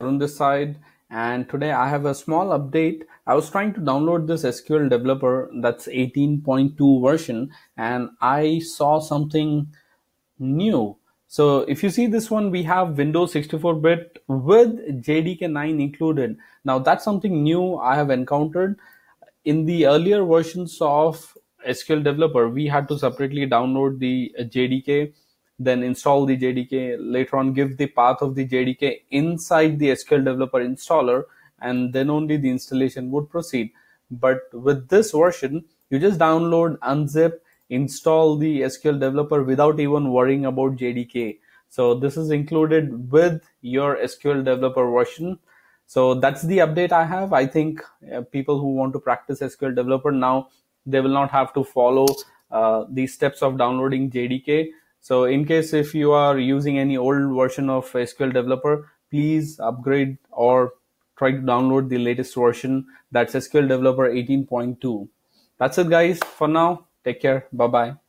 on this side and today I have a small update. I was trying to download this SQL developer that's 18.2 version and I saw something new. So if you see this one, we have Windows 64-bit with JDK9 included. Now that's something new I have encountered. In the earlier versions of SQL developer, we had to separately download the JDK then install the JDK, later on give the path of the JDK inside the SQL developer installer, and then only the installation would proceed. But with this version, you just download, unzip, install the SQL developer without even worrying about JDK. So this is included with your SQL developer version. So that's the update I have. I think uh, people who want to practice SQL developer now, they will not have to follow uh, the steps of downloading JDK so in case if you are using any old version of SQL Developer, please upgrade or try to download the latest version. That's SQL Developer 18.2. That's it guys for now. Take care. Bye bye.